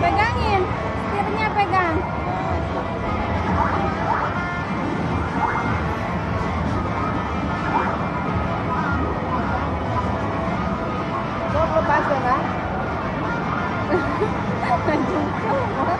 Pegangin, setirnya pegang. Lepas ya? Lanjut.